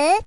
ね。